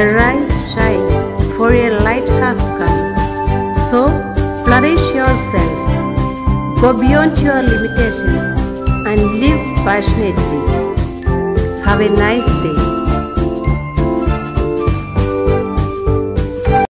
Arise, shine, for your light has come. So, flourish yourself, go beyond your limitations, and live passionately. Have a nice day.